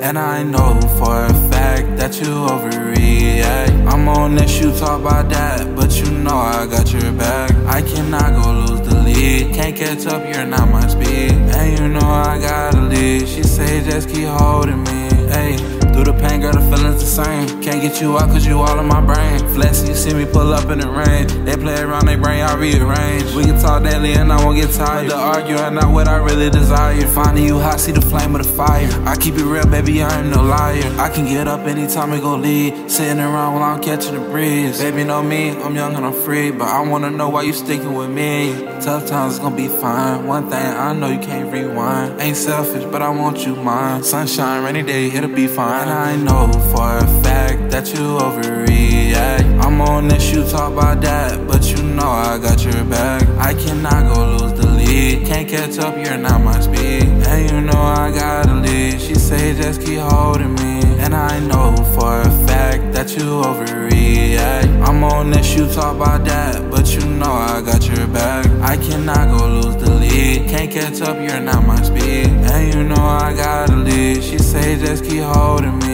And I know for a fact that you overreact. I'm on this, you talk about that, but you know I got your back. I cannot go lose the lead. Can't catch up, you're not my speed. And you know I gotta lead. She say just keep holding me. Hey. Through the pain, girl, the feelings the same. Can't get you out cause you all in my brain. Flex, see me pull up in the rain. They play around, they brain, I rearrange. We can talk daily and I won't get tired. The arguing, not what I really desire. Finding you hot, see the flame of the fire. I keep it real, baby, I am no liar. I can get up anytime it go lead. Sitting around while I'm catching the breeze. Baby, know me, I'm young and I'm free. But I wanna know why you sticking with me. Tough times, it's gonna be fine. One thing I know you can't rewind. Ain't selfish, but I want you mine. Sunshine, rainy day, it'll be fine. And I know for a fact that you overreact. On this, you talk about that, but you know I got your back. I cannot go lose the lead. Can't catch up, you're not my speed. And you know I gotta lead. She say just keep holding me. And I know for a fact that you overreact. I'm on this, you talk about that, but you know I got your back. I cannot go lose the lead. Can't catch up, you're not my speed. And you know I gotta lead. She say just keep holding me.